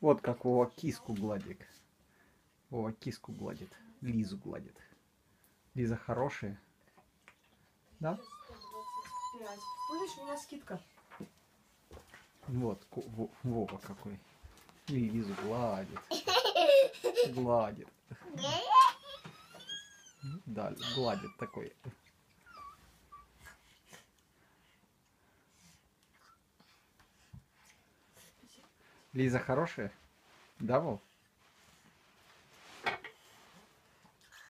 Вот как Вова киску гладит. Вова киску гладит. Лизу гладит. Лиза хорошая. Да? 125. Видишь, у меня скидка. Вот Вова какой. И Лизу гладит. Гладит. Да, гладит такой. Лиза хорошая? Да, Вов?